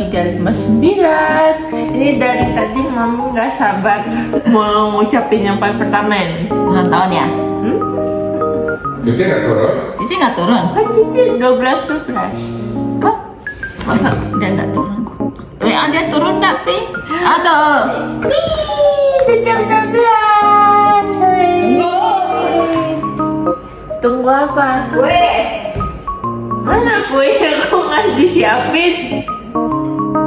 359 Ini dari tadi mamu gak sabar mau ngucapin yang paling pertama ini Ulang tahun ya? Hmm? Cici gak turun? Cici gak turun? Kan Cici 12 12 Kok? Masa dia gak turun? Eh, ah, ada turun tapi Atau? Wih, jam 12 Tunggu Tunggu apa? Kue Mana kue yang aku nggak disiapin?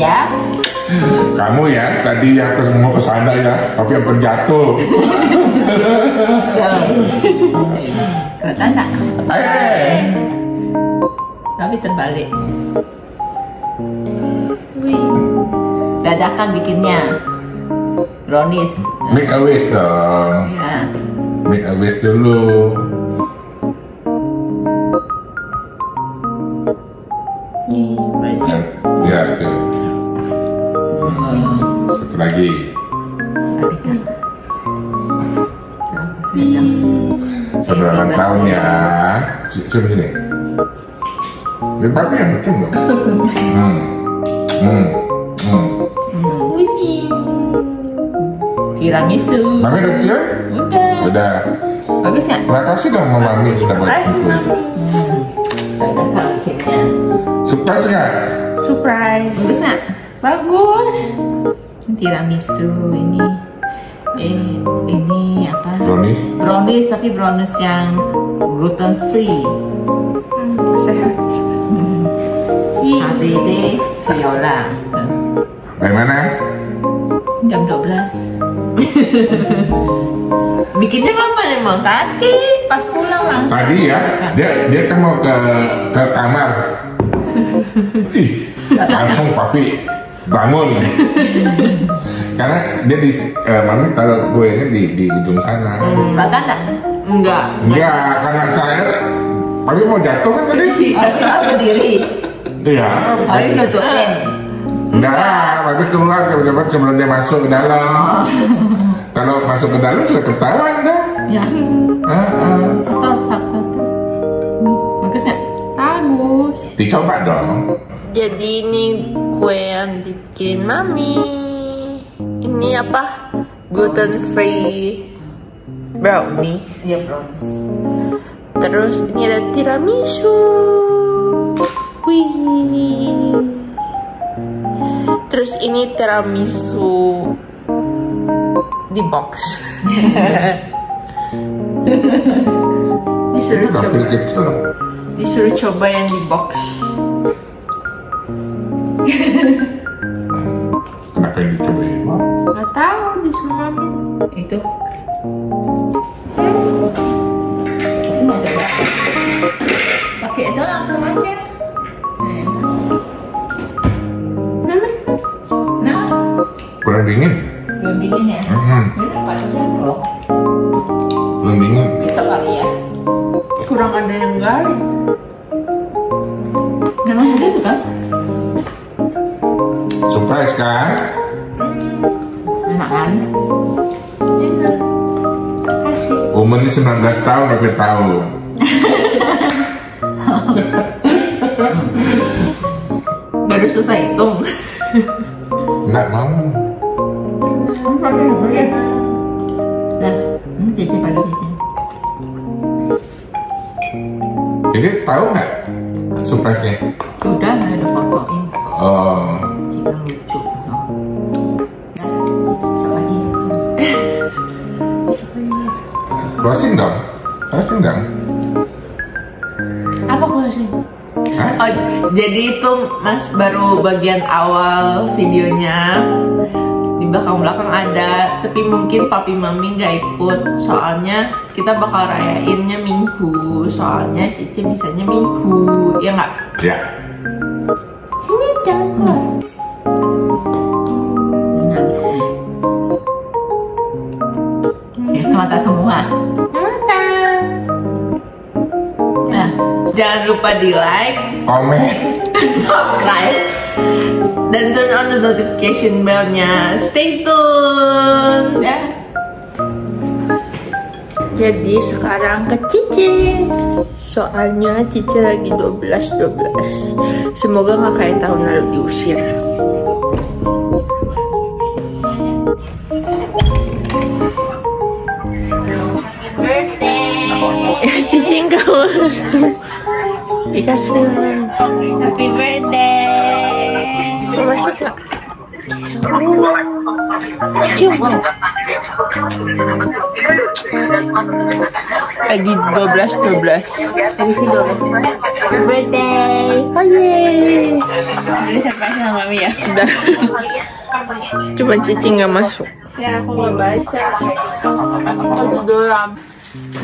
ya. Kamu ya tadi yang kes- mau ke sana ya, tapi yang terjatuh. Kau tanya, Eh, tapi terbalik. Wih. Dadakan bikinnya. Brownies. make a wish dong. Ya. Make a wish dulu. Nih, baca. Ya, tuh. Satu lagi. Selamat ulang tahun ya. Sini sini. Papi yang betul dong. Hmm. Hmm. Hmm. Tiramisu. Mami udah cium? Udah. Udah. Bagus nggak? Terima kasih dong Mami sudah buat Makasih, buku. Mami. Hmm. Sukses nggak? Surprise. Bagus nggak? Bagus. Tiramisu ini. Eh, ini apa? Brownies. Brownies tapi brownies yang gluten free. Hmm, sehat. HBD Viola. Dari mana? Jam 12. Bikinnya kapan emang? Tadi pas pulang langsung. Tadi ya, dia dia kan mau ke ke kamar. Ih, langsung papi bangun. Karena dia di eh, mami taruh kuenya di di ujung sana. Makan nggak? Enggak. Enggak, karena saya papi mau jatuh kan tadi. Oh, berdiri. Iya. Ayo nutupin. Enggak, papi keluar cepat-cepat sebelum dia masuk ke dalam. Kalau masuk ke dalam sudah ketahuan dah. Ya. Heeh. Satu. Bagus nggak? Bagus. Dicoba dong. Jadi ini kue yang dibikin mami. Ini apa? Gluten free brownies. Iya, brownies. Terus ini ada tiramisu. Wih. Terus ini tiramisu di box. disuruh coba, disuruh coba yang di box. Kenapa yang dicobain? Gak tahu disuruh mami. Itu. Ini mau coba. Pakai itu langsung aja. Nah, Kurang dingin? belum dingin ya? Mhm. Ini udah panjang loh. Belum dingin. Besok kali ya. kurang ada yang gali. Memang begitu kan? Surprise kan? Enak kan? Enak. Kasih. Umurnya 19 tahun tapi tahu. Baru selesai hitung. Enggak mau. Nah, ini Cece bagi Cece. Jadi tahu nggak surprise-nya? Sudah ada fotoin. Oh, closing dong. Closing dong. Apa sih? Hah? Oh, jadi itu mas baru bagian awal videonya di belakang belakang ada, tapi mungkin papi mami nggak ikut soalnya kita bakal rayainnya minggu soalnya Cici bisanya minggu ya nggak Ya. sini jangan keluar mata semua. Mata. Nah jangan lupa di like Komen. subscribe dan turn on the notification bellnya. Stay tune ya. Jadi sekarang ke Cici. Soalnya Cici lagi 12-12 semoga nggak kayak tahun lalu diusir Cici nggak masuk dikasih happy birthday mau masuk nggak cium lagi 12 12 lagi sih dua happy birthday oh yeay jadi surprise sama mami ya udah cuma cici nggak masuk ya aku nggak baca aku tiduran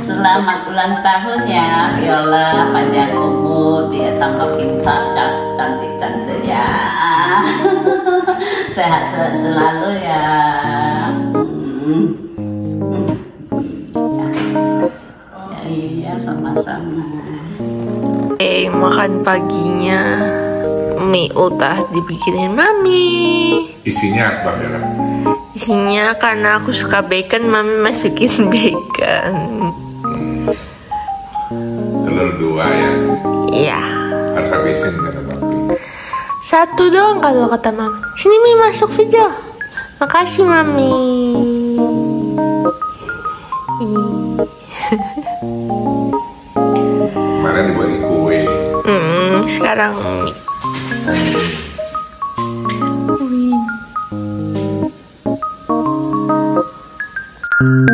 Selamat ulang tahun ya Viola. Panjang umur Dia tambah pintar can- Cantik cantik ya. Sehat se- selalu ya. Hmm. Ya, Iya sama-sama. Eh makan paginya mie utah dibikinin mami. Isinya apa ya? Isinya karena aku suka bacon mami masukin bacon Telur dua ya. iya Harus habisin kata papi. satu doang kalau kata mami sini mi masuk video makasih mami. Kemarin dibagi kue. Hmm, sekarang mie Ya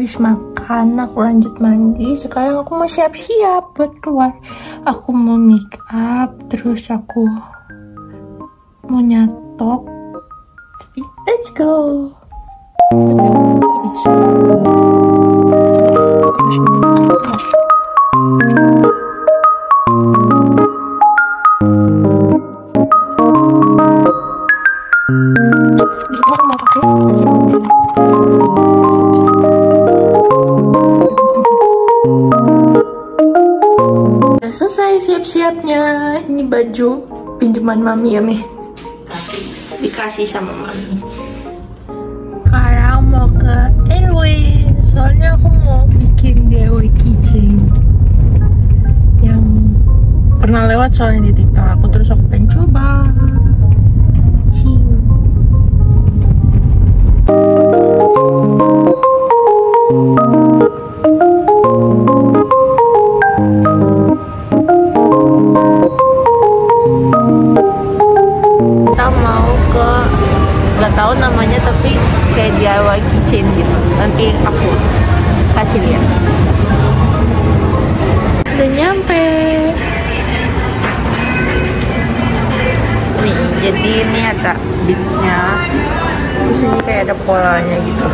habis makan, aku lanjut mandi. Sekarang aku mau siap-siap buat keluar. Aku mau make up, terus aku mau nyatok. Let's go. Baju pinjaman mami ya, Meh. Dikasih sama mami. Sekarang mau ke Airway. Soalnya aku mau bikin DIY keychain. Yang pernah lewat soalnya di TikTok aku terus aku pengen coba. Aku. Kasih lihat udah nyampe. Nih jadi ini ada beadsnya di sini kayak ada polanya gitu.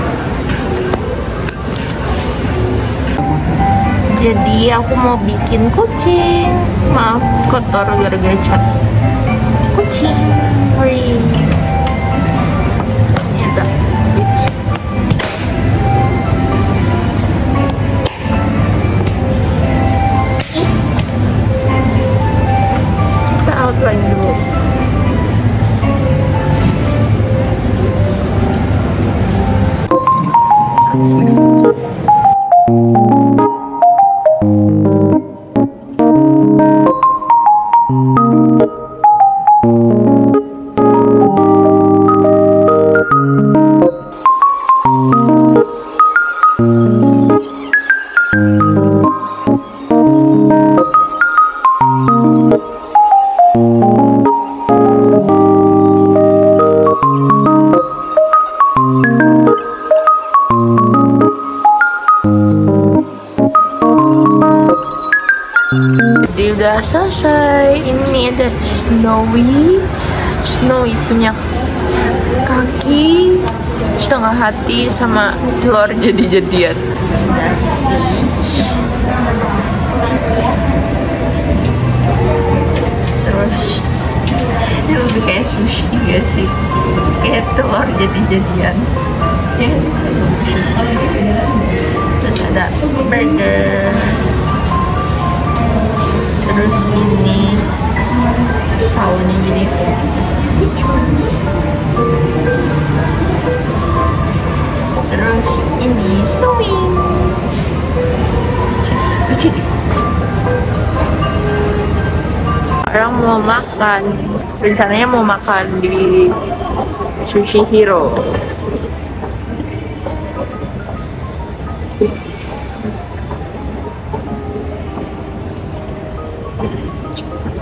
Jadi aku mau bikin kucing. Maaf kotor gara-gara cat kucing. Kita outline dulu selesai. Ini ada Snowy. Snowy punya kaki setengah hati sama telur jadi-jadian. Terus ini lebih kayak sushi gak sih? Kayak telur jadi-jadian. Ya sih? Sushi. Terus ada burger. Terus ini tahunnya jadi lucu. Terus ini snowing. Lucu. Orang mau makan, rencananya mau makan di Sushi Hero.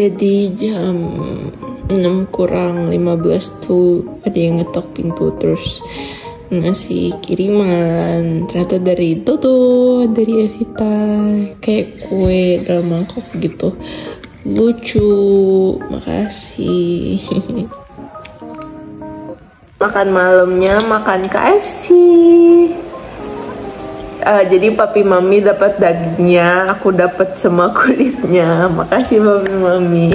Jadi jam 6 kurang 15 tuh ada yang ngetok pintu terus ngasih kiriman. Ternyata dari Toto dari Evita. Kayak kue dalam mangkok gitu. Lucu makasih. Makan malamnya makan KFC Eh, jadi papi mami dapat dagingnya aku dapat semua kulitnya. Makasih papi mami.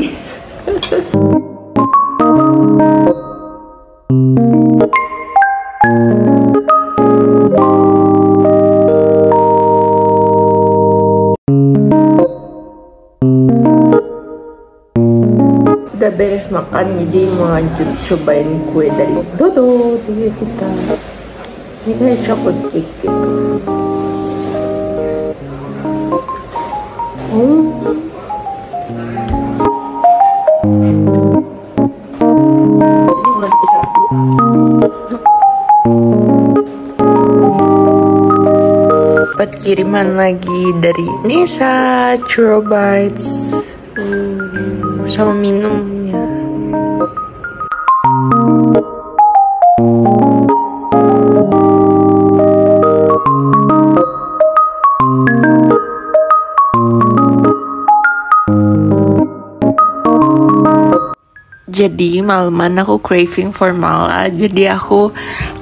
Udah beres makan jadi mau lanjut cobain kue dari Dodo dari kita. Ini kayak chocolate cake gitu kiriman lagi dari Nisa Churro Bites Uh, sama minumnya. Jadi malaman aku craving for mala, jadi aku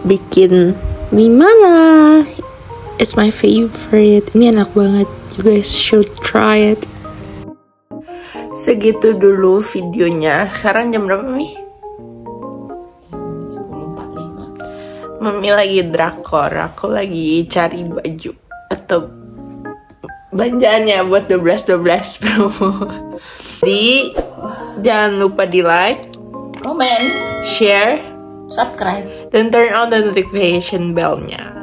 bikin mie mala. It's my favorite. Ini enak banget. You guys should try it. Segitu dulu videonya. Sekarang jam berapa, Mi? 10.45 Mami lagi drakor. Aku lagi cari baju atau belanjaannya buat 12-12 promo. Jadi, jangan lupa di like, komen share, subscribe dan turn on the notification bell-nya.